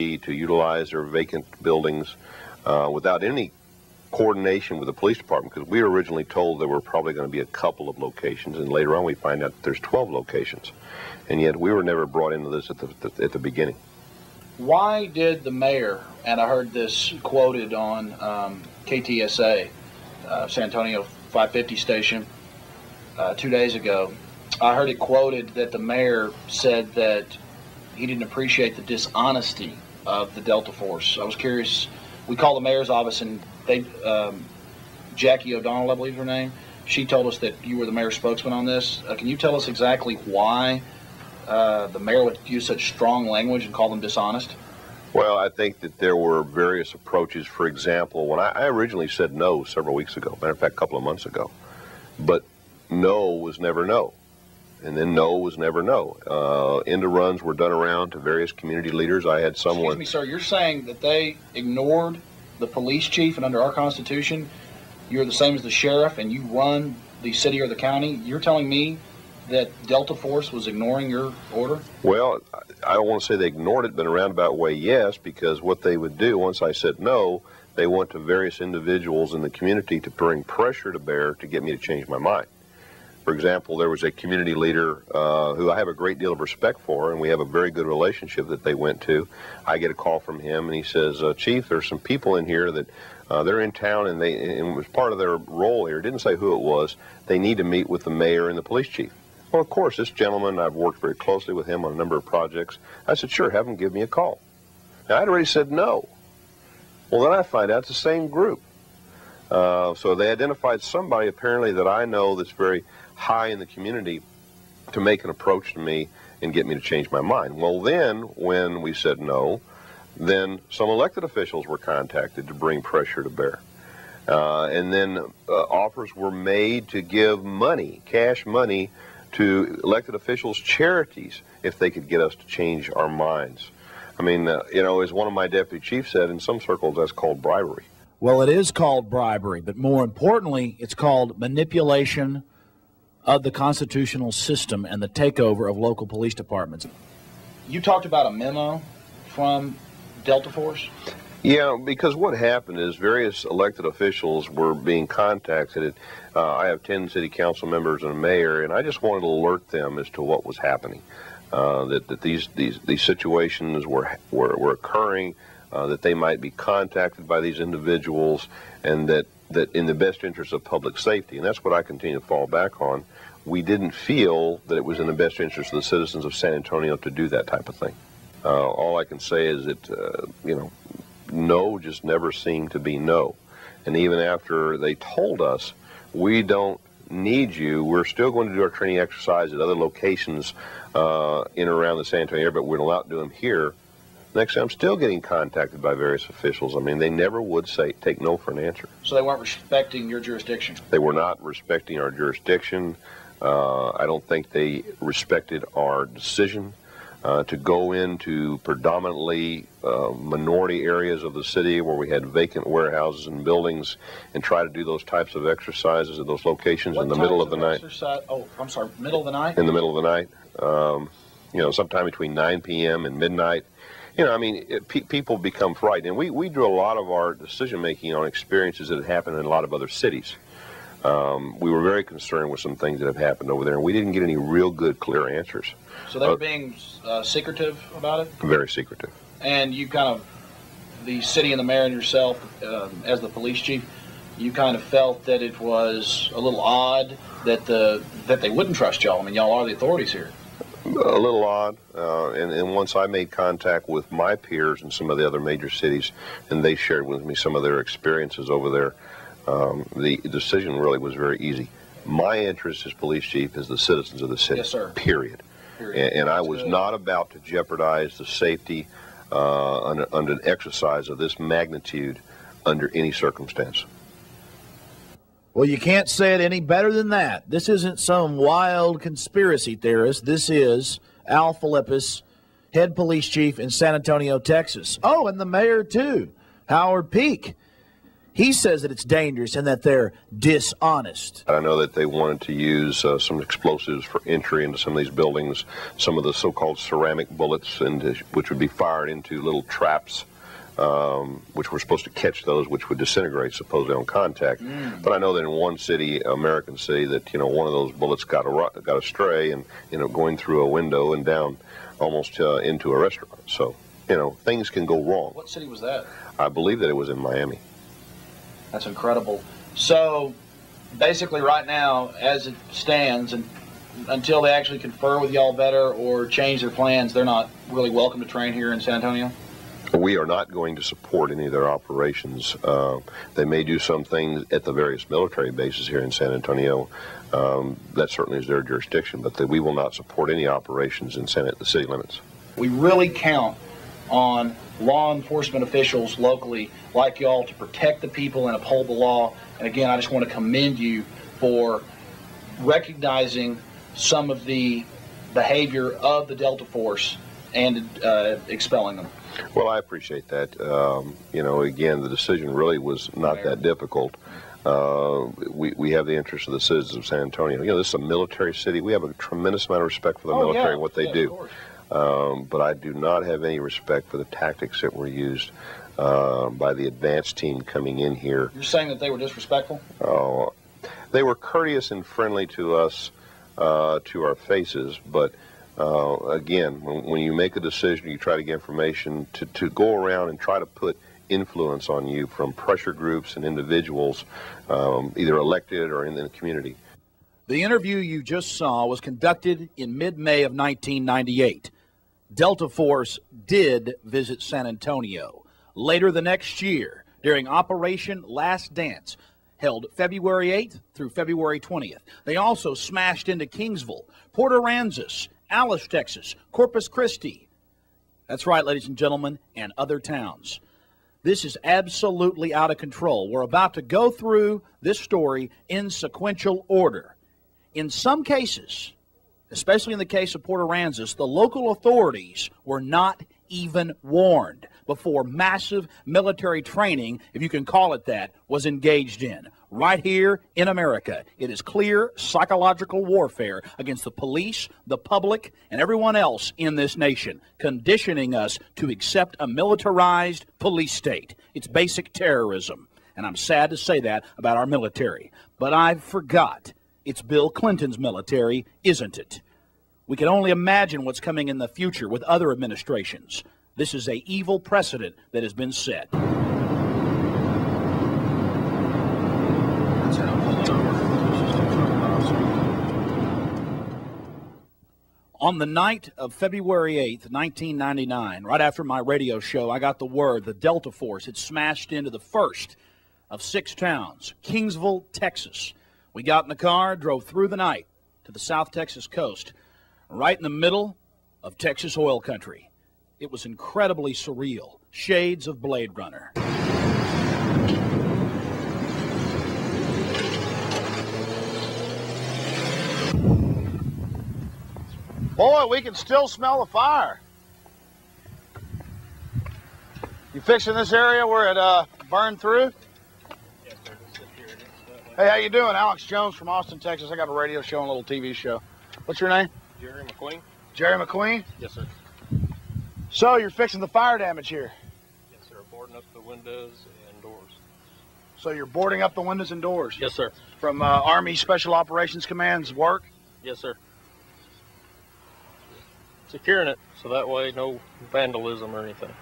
to utilize their vacant buildings uh, without any coordination with the police department because we were originally told there were probably going to be a couple of locations and later on we find out there's 12 locations. And yet we were never brought into this at the, at the beginning. Why did the mayor and i heard this quoted on um, ktsa uh, san antonio 550 station uh, two days ago i heard it quoted that the mayor said that he didn't appreciate the dishonesty of the delta force i was curious we called the mayor's office and they um, Jackie O'Donnell, I believe her name. She told us that you were the mayor's spokesman on this. Uh, can you tell us exactly why uh, the mayor would use such strong language and call them dishonest? Well, I think that there were various approaches. For example, when I, I originally said no several weeks ago, matter of fact, a couple of months ago, but no was never no. And then no was never no. Uh, end of runs were done around to various community leaders. I had someone. Excuse me, sir. You're saying that they ignored the police chief, and under our Constitution, you're the same as the sheriff, and you run the city or the county. You're telling me that Delta Force was ignoring your order? Well, I don't want to say they ignored it, but in a roundabout way, yes, because what they would do once I said no, they went to various individuals in the community to bring pressure to bear to get me to change my mind. For example, there was a community leader uh, who I have a great deal of respect for, and we have a very good relationship that they went to. I get a call from him, and he says, uh, "Chief, there's some people in here that uh, they're in town, and they and it was part of their role here. Didn't say who it was. They need to meet with the mayor and the police chief." Well, of course, this gentleman, I've worked very closely with him on a number of projects. I said, "Sure, have him give me a call." Now, I'd already said no. Well, then I find out it's the same group. Uh, so they identified somebody apparently that I know that's very high in the community to make an approach to me and get me to change my mind. Well, then, when we said no, then some elected officials were contacted to bring pressure to bear. Uh, and then uh, offers were made to give money, cash money, to elected officials' charities if they could get us to change our minds. I mean, uh, you know, as one of my deputy chiefs said, in some circles that's called bribery. Well, it is called bribery, but more importantly, it's called manipulation of the constitutional system and the takeover of local police departments. You talked about a memo from Delta Force? Yeah, because what happened is various elected officials were being contacted. Uh, I have 10 city council members and a mayor, and I just wanted to alert them as to what was happening. Uh, that, that these, these, these situations were, were, were occurring, uh, that they might be contacted by these individuals, and that, that in the best interest of public safety, and that's what I continue to fall back on, we didn't feel that it was in the best interest of the citizens of San Antonio to do that type of thing. Uh, all I can say is that, uh, you know, no just never seemed to be no. And even after they told us, we don't need you, we're still going to do our training exercise at other locations uh, in and around the San Antonio area, but we're allowed to do them here. Next I'm still getting contacted by various officials. I mean, they never would say take no for an answer. So they weren't respecting your jurisdiction. They were not respecting our jurisdiction. Uh, I don't think they respected our decision uh, to go into predominantly uh, minority areas of the city where we had vacant warehouses and buildings and try to do those types of exercises at those locations what in the middle of the night. Oh, I'm sorry, middle of the night? In the middle of the night. Um, you know, sometime between 9 p.m. and midnight. You know, I mean, it, pe people become frightened. And we, we drew a lot of our decision making on experiences that had happened in a lot of other cities. Um, we were very concerned with some things that have happened over there, and we didn't get any real good, clear answers. So they were uh, being uh, secretive about it? Very secretive. And you kind of, the city and the mayor and yourself, um, as the police chief, you kind of felt that it was a little odd that the that they wouldn't trust y'all. I mean, y'all are the authorities here. A little odd, uh, and, and once I made contact with my peers in some of the other major cities, and they shared with me some of their experiences over there, um, the decision really was very easy. My interest as police chief is the citizens of the city. Yes, sir. Period. period. And, and I was good. not about to jeopardize the safety uh, under, under an exercise of this magnitude under any circumstance. Well, you can't say it any better than that. This isn't some wild conspiracy theorist. This is Al Philippus, head police chief in San Antonio, Texas. Oh, and the mayor, too, Howard Peak. He says that it's dangerous and that they're dishonest. I know that they wanted to use uh, some explosives for entry into some of these buildings, some of the so-called ceramic bullets, which would be fired into little traps, um, which were supposed to catch those, which would disintegrate supposedly on contact. Mm. But I know that in one city, American city, that you know one of those bullets got a, got astray and you know going through a window and down almost uh, into a restaurant. So you know things can go wrong. What city was that? I believe that it was in Miami. That's incredible. So basically, right now, as it stands, and until they actually confer with y'all better or change their plans, they're not really welcome to train here in San Antonio. We are not going to support any of their operations. Uh, they may do some things at the various military bases here in San Antonio. Um, that certainly is their jurisdiction, but the, we will not support any operations in San, the city limits. We really count on law enforcement officials locally like y'all to protect the people and uphold the law. And again, I just want to commend you for recognizing some of the behavior of the Delta Force and uh, expelling them. Well, I appreciate that. Um, you know, again, the decision really was not that difficult. Uh, we, we have the interest of the citizens of San Antonio. You know, this is a military city. We have a tremendous amount of respect for the oh, military yeah. and what they yeah, do. Um, but I do not have any respect for the tactics that were used uh, by the advance team coming in here. You're saying that they were disrespectful? Oh, they were courteous and friendly to us, uh, to our faces, but uh, again, when, when, you make a decision, you try to get information to, to go around and try to put influence on you from pressure groups and individuals, um, either elected or in the community. The interview you just saw was conducted in mid May of 1998. Delta Force did visit San Antonio. Later the next year, during Operation Last Dance, held February 8th through February 20th. They also smashed into Kingsville, Port Aransas, Alice, Texas, Corpus Christi. That's right, ladies and gentlemen, and other towns. This is absolutely out of control. We're about to go through this story in sequential order. In some cases, especially in the case of Port Aransas, the local authorities were not even warned before massive military training, if you can call it that, was engaged in. Right here in America, it is clear psychological warfare against the police, the public, and everyone else in this nation, conditioning us to accept a militarized police state. It's basic terrorism. And I'm sad to say that about our military. But I forgot. It's Bill Clinton's military, isn't it? We can only imagine what's coming in the future with other administrations. This is a evil precedent that has been set. On the night of February 8th, 1999, right after my radio show, I got the word the Delta Force had smashed into the first of six towns, Kingsville, Texas. We got in the car, drove through the night to the South Texas coast right in the middle of Texas oil country. It was incredibly surreal. Shades of Blade Runner. Boy, we can still smell the fire. You fixing this area where it uh, burned through? Yes, sir. Hey, how you doing? Alex Jones from Austin, Texas. I got a radio show and a little TV show. What's your name? Jerry McQueen? Jerry McQueen? Yes, sir. So you're fixing the fire damage here? Yes, sir. Boarding up the windows and doors. So you're boarding up the windows and doors? Yes, sir. From uh, Army Special Operations Command's work? Yes, sir. Securing it so that way no vandalism or anything.